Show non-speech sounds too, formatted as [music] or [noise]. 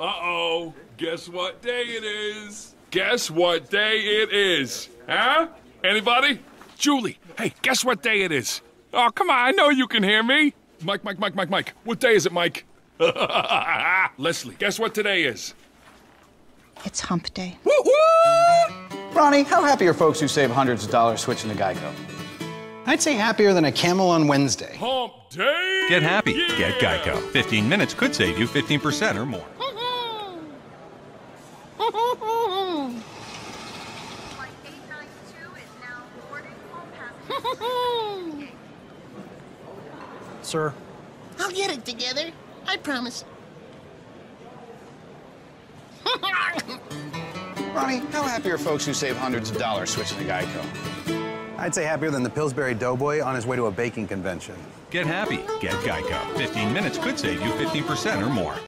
Uh-oh. Guess what day it is? Guess what day it is? Huh? Anybody? Julie, hey, guess what day it is? Oh, come on, I know you can hear me. Mike, Mike, Mike, Mike, Mike. What day is it, Mike? [laughs] Leslie, guess what today is? It's hump day. Woo woo! Ronnie, how happy are folks who save hundreds of dollars switching to Geico? I'd say happier than a camel on Wednesday. Hump day! Get happy. Get Geico. 15 minutes could save you 15% or more. [laughs] Sir, I'll get it together. I promise. [laughs] Ronnie, how happy are folks who save hundreds of dollars switching to Geico? I'd say happier than the Pillsbury Doughboy on his way to a baking convention. Get happy. Get Geico. 15 minutes could save you 15% or more.